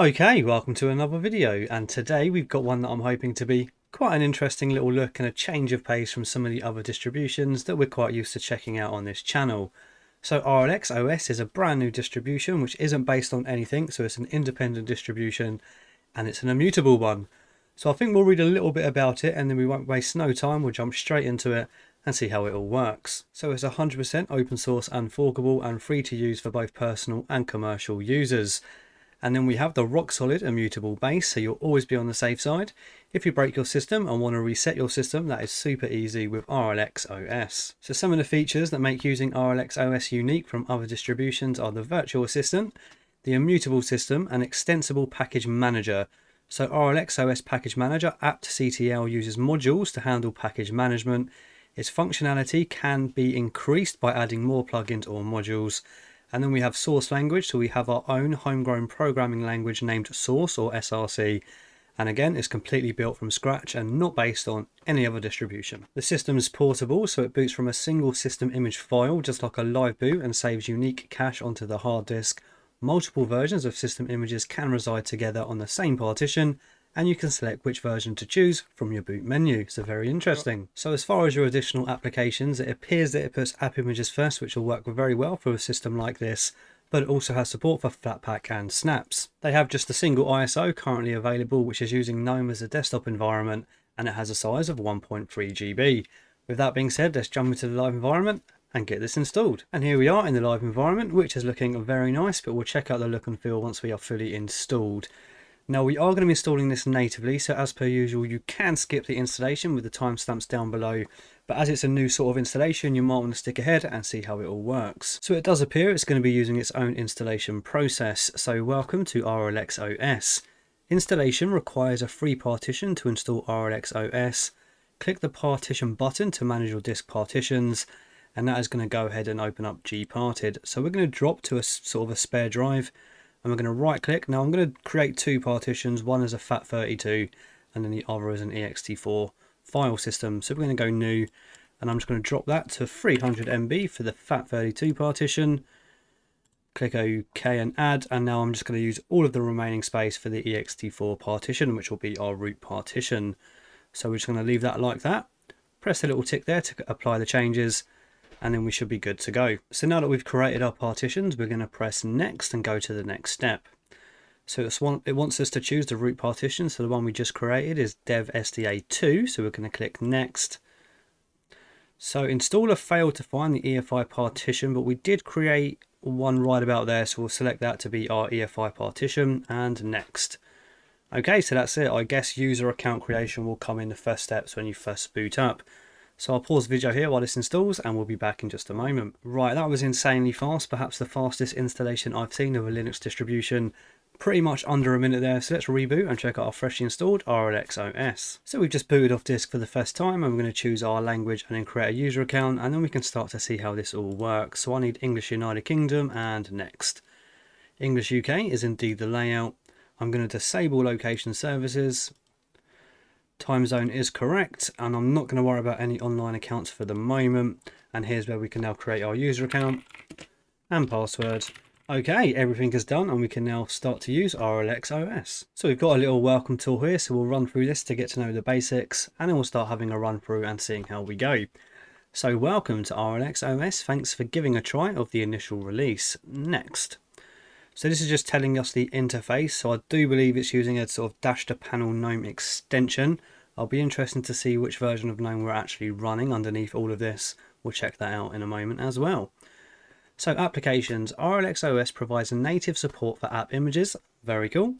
Okay, welcome to another video and today we've got one that I'm hoping to be quite an interesting little look and a change of pace from some of the other distributions that we're quite used to checking out on this channel. So RLX OS is a brand new distribution which isn't based on anything so it's an independent distribution and it's an immutable one. So I think we'll read a little bit about it and then we won't waste no time, we'll jump straight into it and see how it all works. So it's 100% open source and forkable and free to use for both personal and commercial users. And then we have the rock solid immutable base, so you'll always be on the safe side. If you break your system and want to reset your system, that is super easy with RLX OS. So some of the features that make using RLX OS unique from other distributions are the virtual assistant, the immutable system, and extensible package manager. So RLX OS Package Manager appctl uses modules to handle package management. Its functionality can be increased by adding more plugins or modules and then we have source language, so we have our own homegrown programming language named Source or SRC. And again, it's completely built from scratch and not based on any other distribution. The system is portable, so it boots from a single system image file, just like a live boot, and saves unique cache onto the hard disk. Multiple versions of system images can reside together on the same partition, and you can select which version to choose from your boot menu. So very interesting. So as far as your additional applications, it appears that it puts app images first, which will work very well for a system like this, but it also has support for Flatpak and Snaps. They have just a single ISO currently available, which is using GNOME as a desktop environment, and it has a size of 1.3 GB. With that being said, let's jump into the live environment and get this installed. And here we are in the live environment, which is looking very nice, but we'll check out the look and feel once we are fully installed. Now we are going to be installing this natively, so as per usual, you can skip the installation with the timestamps down below. But as it's a new sort of installation, you might want to stick ahead and see how it all works. So it does appear it's going to be using its own installation process. So welcome to RLX OS. Installation requires a free partition to install RLX OS. Click the partition button to manage your disk partitions and that is going to go ahead and open up gparted. So we're going to drop to a sort of a spare drive and we're going to right click. Now I'm going to create two partitions, one is a FAT32 and then the other is an ext4 file system. So we're going to go new and I'm just going to drop that to 300 MB for the FAT32 partition. Click OK and add and now I'm just going to use all of the remaining space for the ext4 partition which will be our root partition. So we're just going to leave that like that. Press the little tick there to apply the changes and then we should be good to go. So now that we've created our partitions, we're going to press next and go to the next step. So one, it wants us to choose the root partition. So the one we just created is dev SDA2. So we're going to click next. So installer failed to find the EFI partition, but we did create one right about there. So we'll select that to be our EFI partition and next. Okay, so that's it. I guess user account creation will come in the first steps when you first boot up. So I'll pause the video here while this installs and we'll be back in just a moment. Right, that was insanely fast, perhaps the fastest installation I've seen of a Linux distribution. Pretty much under a minute there, so let's reboot and check out our freshly installed RLX OS. So we've just booted off disk for the first time and we're going to choose our language and then create a user account and then we can start to see how this all works. So I need English United Kingdom and next. English UK is indeed the layout. I'm going to disable location services time zone is correct and I'm not going to worry about any online accounts for the moment. And here's where we can now create our user account and password. Okay everything is done and we can now start to use RLX OS so we've got a little welcome tool here so we'll run through this to get to know the basics and then we'll start having a run through and seeing how we go. So welcome to RLX OS thanks for giving a try of the initial release. Next so this is just telling us the interface. So I do believe it's using a sort of dash to panel GNOME extension. I'll be interested to see which version of GNOME we're actually running underneath all of this. We'll check that out in a moment as well. So applications, RLX OS provides native support for app images, very cool,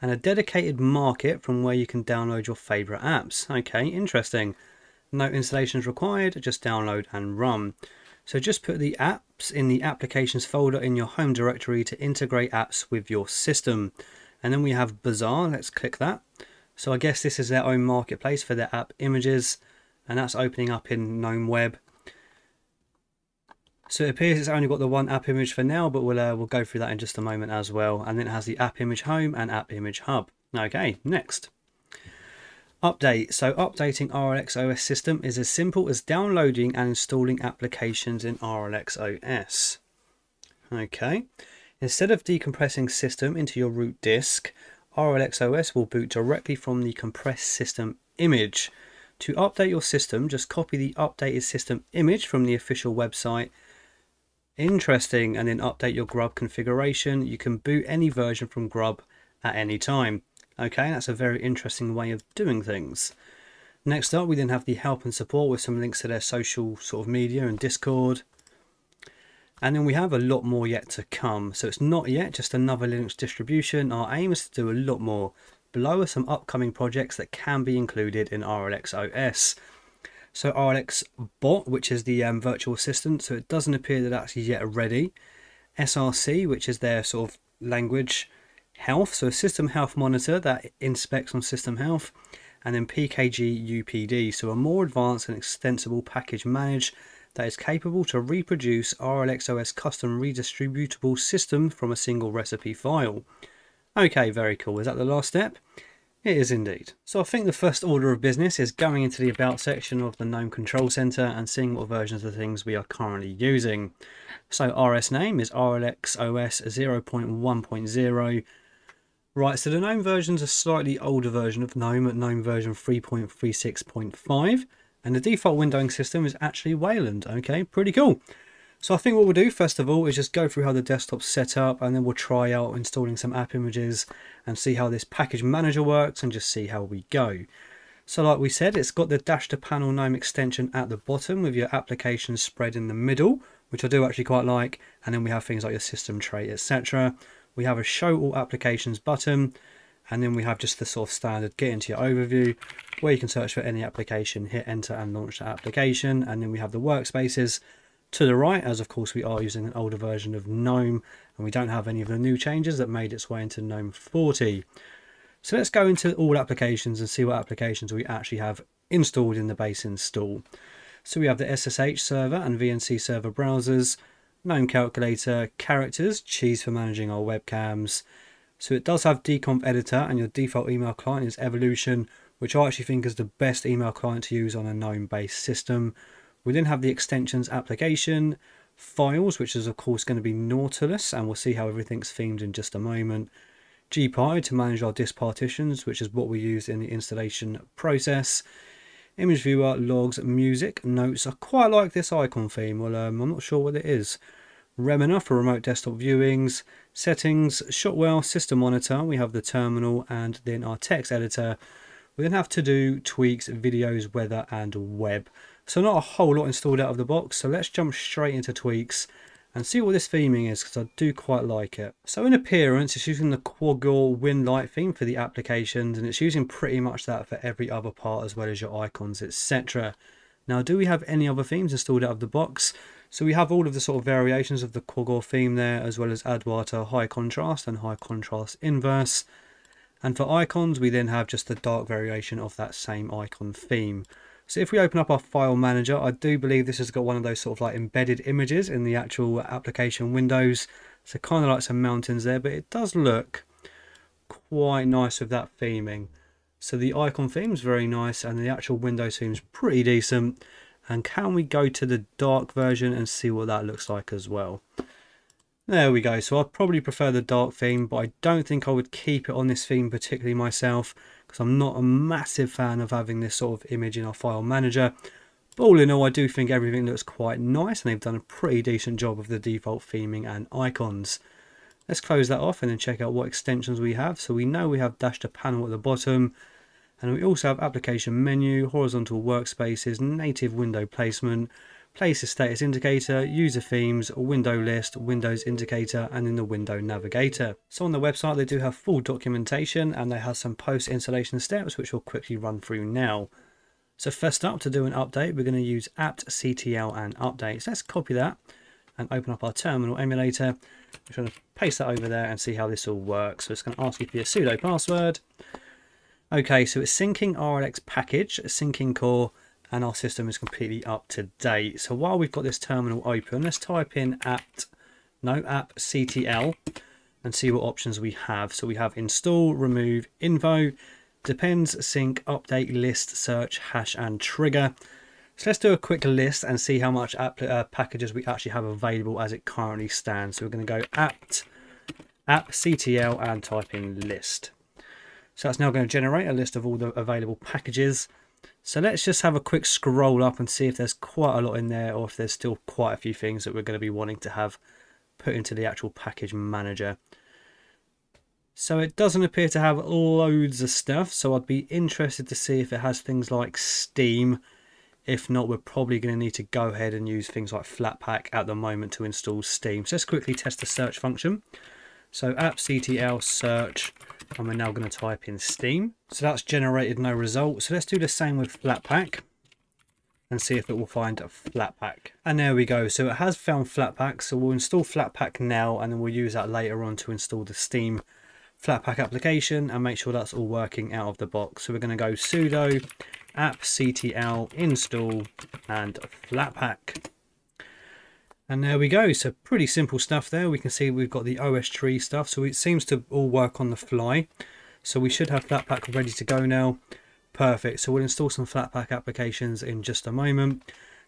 and a dedicated market from where you can download your favorite apps. Okay, interesting. No installations required, just download and run. So just put the apps in the applications folder in your home directory to integrate apps with your system. And then we have Bazaar, let's click that. So I guess this is their own marketplace for their app images and that's opening up in GNOME Web. So it appears it's only got the one app image for now, but we'll, uh, we'll go through that in just a moment as well. And then it has the app image home and app image hub. Okay, next. Update. So updating RLX OS system is as simple as downloading and installing applications in RLX OS. Okay. Instead of decompressing system into your root disk, RLXOS will boot directly from the compressed system image. To update your system, just copy the updated system image from the official website. Interesting, and then update your Grub configuration. You can boot any version from Grub at any time. Okay, that's a very interesting way of doing things. Next up, we then have the help and support with some links to their social sort of media and Discord. And then we have a lot more yet to come. So it's not yet just another Linux distribution. Our aim is to do a lot more. Below are some upcoming projects that can be included in RLX OS. So RLX Bot, which is the um, virtual assistant, so it doesn't appear that that's yet ready. SRC, which is their sort of language health, so a system health monitor that inspects on system health, and then PKG UPD, so a more advanced and extensible package manage that is capable to reproduce RLXOS custom redistributable system from a single recipe file. Okay, very cool. Is that the last step? It is indeed. So I think the first order of business is going into the About section of the GNOME Control Center and seeing what versions of the things we are currently using. So RS name is RLX OS 0.1.0. Right, so the GNOME version is a slightly older version of GNOME at GNOME version 3.36.5 and the default windowing system is actually Wayland. Okay, pretty cool. So I think what we'll do first of all is just go through how the desktop's set up and then we'll try out installing some app images and see how this package manager works and just see how we go. So like we said, it's got the dash to panel gnome extension at the bottom with your applications spread in the middle, which I do actually quite like. And then we have things like your system tray, etc. We have a show all applications button. And then we have just the sort of standard get into your overview where you can search for any application, hit enter and launch the application. And then we have the workspaces to the right, as of course we are using an older version of GNOME and we don't have any of the new changes that made its way into GNOME 40. So let's go into all applications and see what applications we actually have installed in the base install. So we have the SSH server and VNC server browsers, GNOME calculator, characters, cheese for managing our webcams. So it does have dconf editor and your default email client is Evolution, which I actually think is the best email client to use on a GNOME based system. We then have the extensions application, files, which is of course going to be Nautilus, and we'll see how everything's themed in just a moment. GParted to manage our disk partitions, which is what we use in the installation process. Image viewer, logs, music, notes. I quite like this icon theme. Well, um, I'm not sure what it is. Remmina for remote desktop viewings. Settings, Shotwell, system monitor. We have the terminal and then our text editor. We then have to do tweaks, videos, weather, and web. So not a whole lot installed out of the box. So let's jump straight into tweaks and see what this theming is because I do quite like it. So in appearance, it's using the Qogir Winlight theme for the applications and it's using pretty much that for every other part as well as your icons, etc. Now, do we have any other themes installed out of the box? So we have all of the sort of variations of the Qogir theme there, as well as Adwaita High Contrast and High Contrast Inverse. And for icons, we then have just the dark variation of that same icon theme. So if we open up our file manager, I do believe this has got one of those sort of like embedded images in the actual application windows. So kind of like some mountains there, but it does look quite nice with that theming. So the icon theme is very nice and the actual window is pretty decent. And can we go to the dark version and see what that looks like as well? There we go. So I probably prefer the dark theme, but I don't think I would keep it on this theme particularly myself because I'm not a massive fan of having this sort of image in our file manager. But all in all, I do think everything looks quite nice and they've done a pretty decent job of the default theming and icons. Let's close that off and then check out what extensions we have. So we know we have dash to panel at the bottom and we also have application menu, horizontal workspaces, native window placement, place a status indicator, user themes, window list, Windows indicator, and in the window navigator. So on the website, they do have full documentation and they have some post installation steps, which we'll quickly run through now. So first up, to do an update, we're going to use appctl and updates. Let's copy that and open up our terminal emulator. We're going to paste that over there and see how this all works. So it's going to ask you for your sudo password. Okay, so it's syncing RLX package, syncing core, and our system is completely up to date. So while we've got this terminal open, let's type in apt, no app ctl and see what options we have. So we have install, remove, info, depends, sync, update, list, search, hash, and trigger. So let's do a quick list and see how much app, uh, packages we actually have available as it currently stands. So we're going to go apt ctl and type in list. So that's now going to generate a list of all the available packages. So let's just have a quick scroll up and see if there's quite a lot in there or if there's still quite a few things that we're going to be wanting to have put into the actual package manager. So it doesn't appear to have loads of stuff, so I'd be interested to see if it has things like Steam. If not, we're probably going to need to go ahead and use things like Flatpak at the moment to install Steam. So let's quickly test the search function. So appctl search, and we're now going to type in Steam. So that's generated no result. So let's do the same with Flatpak and see if it will find a Flatpak. And there we go. So it has found Flatpak. So we'll install Flatpak now, and then we'll use that later on to install the Steam Flatpak application and make sure that's all working out of the box. So we're going to go sudo appctl install and Flatpak. And there we go. So pretty simple stuff there. We can see we've got the OS tree stuff. So it seems to all work on the fly. So we should have Flatpak ready to go now. Perfect. So we'll install some Flatpak applications in just a moment.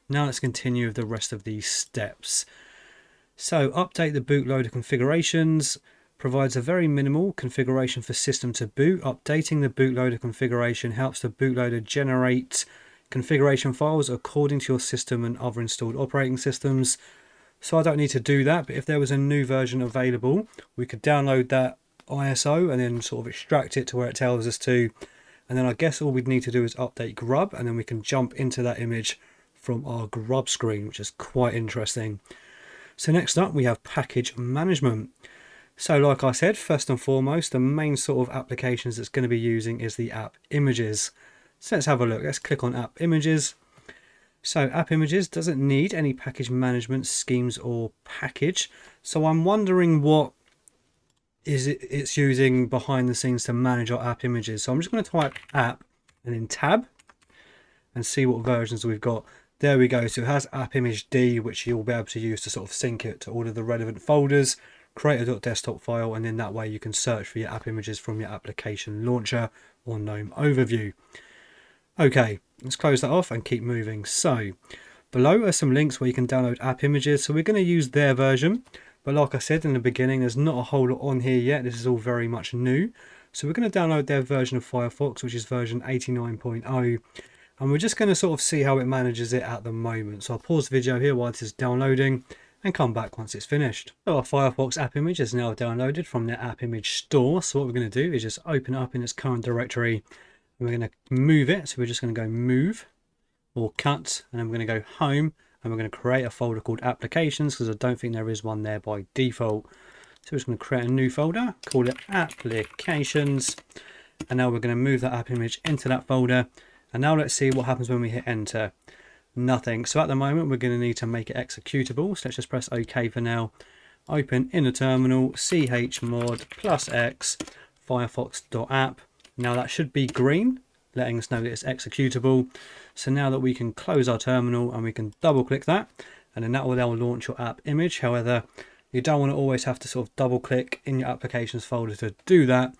Now let's continue with the rest of these steps. So update the bootloader configurations provides a very minimal configuration for system to boot. Updating the bootloader configuration helps the bootloader generate configuration files according to your system and other installed operating systems. So I don't need to do that, but if there was a new version available, we could download that ISO and then sort of extract it to where it tells us to. And then I guess all we'd need to do is update grub and then we can jump into that image from our grub screen, which is quite interesting. So next up we have package management. So like I said, first and foremost, the main sort of applications that's going to be using is the app images. So let's have a look. Let's click on app images. So app images doesn't need any package management schemes or package. So I'm wondering what is it it's using behind the scenes to manage our app images. So I'm just going to type app and then tab and see what versions we've got. There we go. So it has app image D, which you'll be able to use to sort of sync it to all of the relevant folders create a .desktop file and then that way you can search for your app images from your application launcher or GNOME overview. Okay, let's close that off and keep moving. So below are some links where you can download app images. So we're going to use their version. But like I said in the beginning, there's not a whole lot on here yet. This is all very much new. So we're going to download their version of Firefox, which is version 89.0. And we're just going to sort of see how it manages it at the moment. So I'll pause the video here while it is downloading and come back once it's finished. So our Firefox app image is now downloaded from the app image store. So what we're going to do is just open up in its current directory. We're going to move it. So we're just going to go move or cut and then we're going to go home and we're going to create a folder called applications because I don't think there is one there by default. So we're just going to create a new folder, call it applications. And now we're going to move that app image into that folder. And now let's see what happens when we hit enter nothing. So at the moment, we're going to need to make it executable. So let's just press OK for now. Open in a terminal, chmod plus x firefox.app. Now that should be green, letting us know that it's executable. So now that we can close our terminal and we can double click that, and then that will now launch your app image. However, you don't want to always have to sort of double click in your applications folder to do that.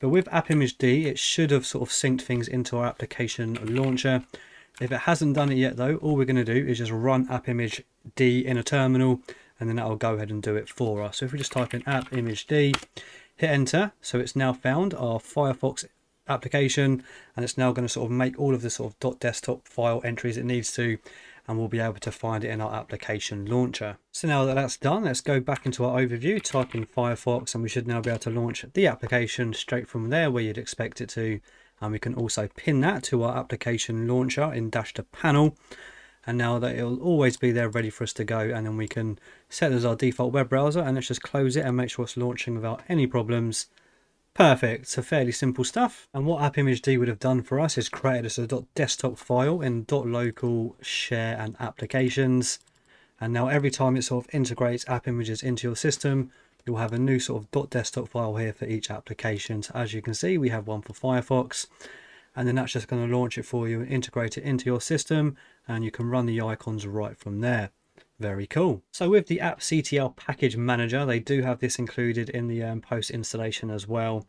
But with App Image D, it should have sort of synced things into our application launcher. If it hasn't done it yet though, all we're going to do is just run app image D in a terminal and then that will go ahead and do it for us. So if we just type in app image D, hit enter, so it's now found our Firefox application and it's now going to sort of make all of the sort of dot .desktop file entries it needs to and we'll be able to find it in our application launcher. So now that that's done, let's go back into our overview, type in Firefox and we should now be able to launch the application straight from there where you'd expect it to. And we can also pin that to our application launcher in dash to panel. And now that it'll always be there ready for us to go and then we can set as our default web browser and let's just close it and make sure it's launching without any problems perfect. So fairly simple stuff. And what app image d would have done for us is created us a desktop file in local share and applications. And now every time it sort of integrates app images into your system you'll have a new sort of .desktop file here for each application. So as you can see, we have one for Firefox, and then that's just going to launch it for you and integrate it into your system, and you can run the icons right from there. Very cool. So with the appctl package manager, they do have this included in the um, post installation as well.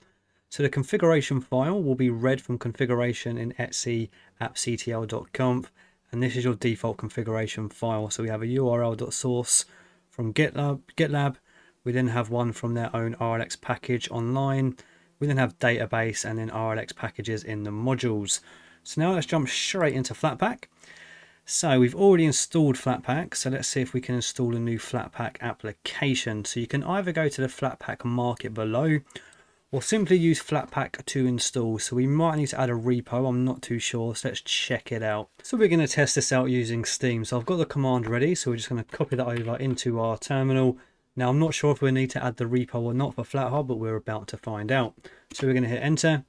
So the configuration file will be read from configuration in Etsy appctl.conf, and this is your default configuration file. So we have a url.source from GitLab, GitLab We then have one from their own RLX package online. We then have database and then RLX packages in the modules. So now let's jump straight into Flatpak. So we've already installed Flatpak, so let's see if we can install a new Flatpak application. So you can either go to the Flatpak market below or simply use Flatpak to install. So we might need to add a repo, I'm not too sure, so let's check it out. So we're going to test this out using Steam. So I've got the command ready, so we're just going to copy that over into our terminal. Now I'm not sure if we need to add the repo or not for FlatHub, but we're about to find out. So we're going to hit enter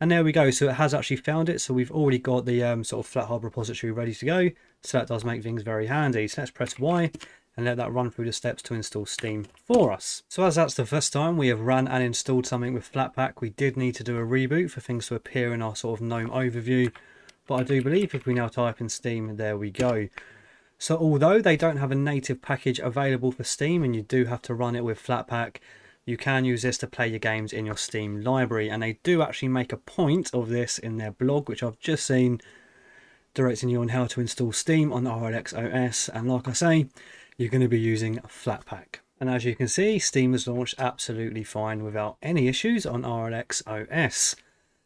and there we go. So it has actually found it. So we've already got the um, sort of FlatHub repository ready to go. So that does make things very handy. So let's press Y and let that run through the steps to install Steam for us. So as that's the first time we have run and installed something with Flatpak, we did need to do a reboot for things to appear in our sort of GNOME overview. But I do believe if we now type in Steam, there we go. So although they don't have a native package available for Steam and you do have to run it with Flatpak, you can use this to play your games in your Steam library. And they do actually make a point of this in their blog, which I've just seen, directing you on how to install Steam on RLX OS. And like I say, you're going to be using Flatpak. And as you can see, Steam has launched absolutely fine without any issues on RLX OS.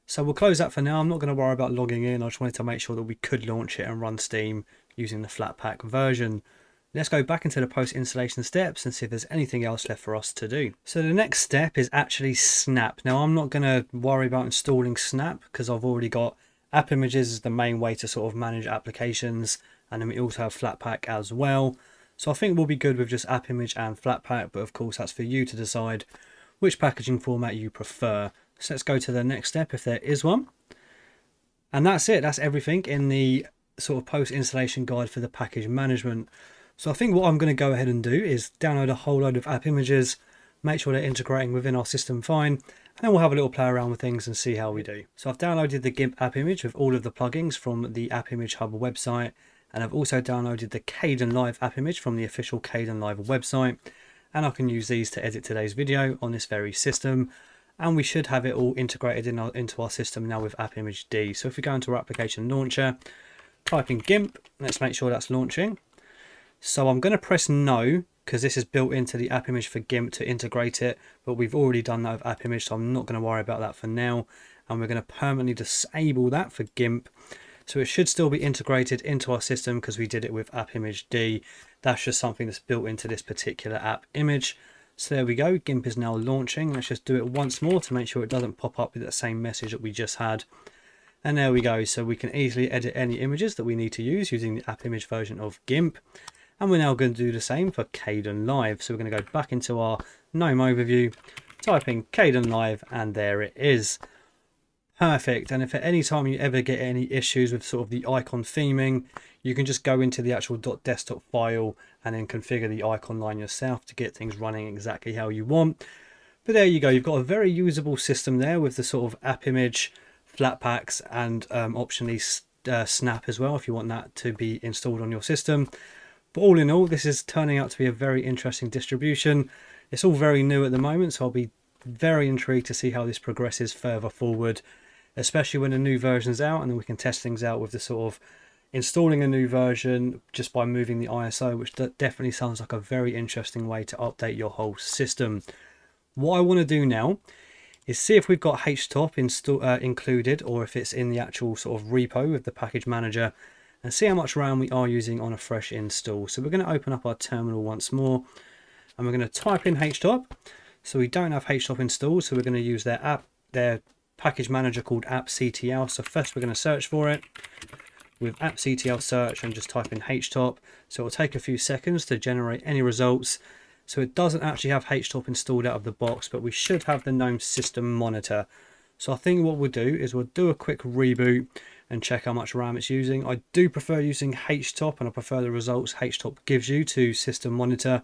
So we'll close that for now. I'm not going to worry about logging in. I just wanted to make sure that we could launch it and run Steam using the Flatpak version. Let's go back into the post installation steps and see if there's anything else left for us to do. So the next step is actually Snap. Now I'm not going to worry about installing Snap because I've already got app images as the main way to sort of manage applications and then we also have Flatpak as well. So I think we'll be good with just app image and Flatpak but of course that's for you to decide which packaging format you prefer. So let's go to the next step if there is one. And that's it, that's everything in the sort of post installation guide for the package management. So I think what I'm going to go ahead and do is download a whole load of app images, make sure they're integrating within our system fine, and then we'll have a little play around with things and see how we do. So I've downloaded the GIMP app image with all of the plugins from the App Image Hub website, and I've also downloaded the Caden Kdenlive app image from the official Caden Kdenlive website, and I can use these to edit today's video on this very system, and we should have it all integrated in our, into our system now with App Image D. So if we go into our application launcher, type in GIMP, let's make sure that's launching. So I'm going to press no because this is built into the app image for GIMP to integrate it, but we've already done that with app image, so I'm not going to worry about that for now. And we're going to permanently disable that for GIMP. So it should still be integrated into our system because we did it with app image D. That's just something that's built into this particular app image. So there we go, GIMP is now launching. Let's just do it once more to make sure it doesn't pop up with that same message that we just had. And there we go, so we can easily edit any images that we need to use using the app image version of GIMP. And we're now going to do the same for Kdenlive. So we're going to go back into our GNOME overview, type in Kdenlive, and there it is. Perfect. And if at any time you ever get any issues with sort of the icon theming, you can just go into the actual .desktop file and then configure the icon line yourself to get things running exactly how you want. But there you go. You've got a very usable system there with the sort of app image, flat packs, and um, optionally uh, Snap as well if you want that to be installed on your system. But all in all, this is turning out to be a very interesting distribution. It's all very new at the moment, so I'll be very intrigued to see how this progresses further forward, especially when a new version is out and then we can test things out with the sort of installing a new version just by moving the ISO, which definitely sounds like a very interesting way to update your whole system. What I want to do now is see if we've got HTOP uh, included or if it's in the actual sort of repo with the package manager and see how much RAM we are using on a fresh install. So we're going to open up our terminal once more and we're going to type in htop. So we don't have htop installed, so we're going to use their app, their package manager called appctl. So first we're going to search for it with appctl search and just type in htop. So it'll take a few seconds to generate any results. So it doesn't actually have htop installed out of the box, but we should have the GNOME system monitor. So I think what we'll do is we'll do a quick reboot and check how much RAM it's using. I do prefer using HTOP and I prefer the results HTOP gives you to System Monitor.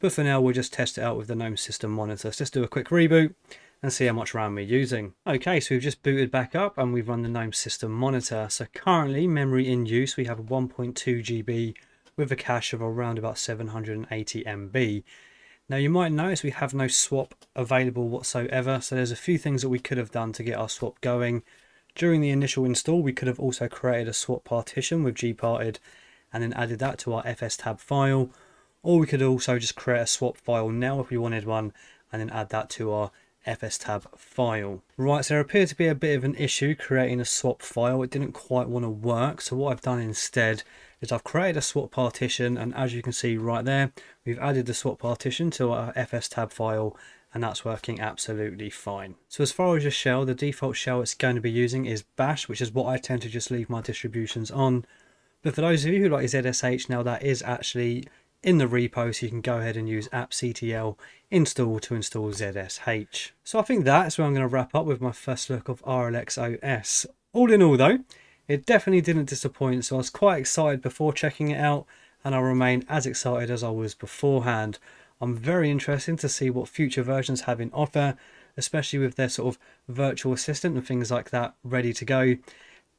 But for now, we'll just test it out with the GNOME System Monitor. Let's just do a quick reboot and see how much RAM we're using. Okay, so we've just booted back up and we've run the GNOME System Monitor. So currently, memory in use, we have 1.2 GB with a cache of around about 780 MB. Now you might notice we have no swap available whatsoever, so there's a few things that we could have done to get our swap going. During the initial install, we could have also created a swap partition with gparted and then added that to our fstab file. or we could also just create a swap file now if we wanted one and then add that to our fstab file. Right, so there appeared to be a bit of an issue creating a swap file. It didn't quite want to work. So what I've done instead is I've created a swap partition and as you can see right there, we've added the swap partition to our fstab file and that's working absolutely fine. So as far as your shell, the default shell it's going to be using is bash, which is what I tend to just leave my distributions on. But for those of you who like ZSH, now that is actually in the repo so you can go ahead and use appctl install to install ZSH. So I think that's where I'm going to wrap up with my first look of RLX OS. All in all though, it definitely didn't disappoint so I was quite excited before checking it out and I remain as excited as I was beforehand. I'm very interested to see what future versions have in offer, especially with their sort of virtual assistant and things like that ready to go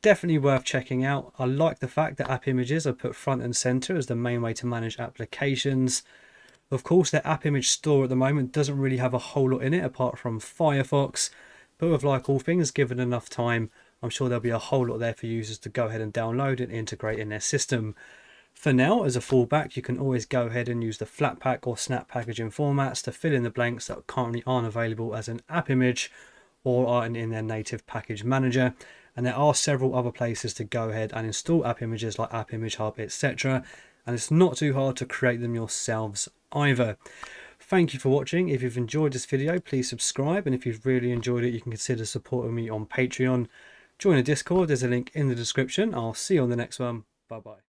definitely worth checking out. I like the fact that app images are put front and center as the main way to manage applications. Of course, their app image store at the moment doesn't really have a whole lot in it apart from Firefox, but with like all things, given enough time, I'm sure there'll be a whole lot there for users to go ahead and download and integrate in their system. For now, as a fallback, you can always go ahead and use the Flatpak or Snap packaging formats to fill in the blanks that currently aren't available as an app image or aren't in their native package manager. And there are several other places to go ahead and install app images like app image hub etc and it's not too hard to create them yourselves either. Thank you for watching. If you've enjoyed this video please subscribe. And if you've really enjoyed it you can consider supporting me on patreon. Join the discord. There's a link in the description. I'll see you on the next one. Bye bye